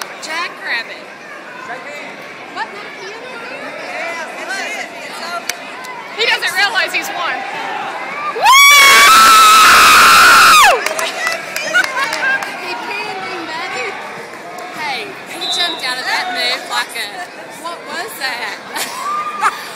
to Jackrabbit. What? He doesn't realize he's won. Hey, he jumped out of that move like a, what was that?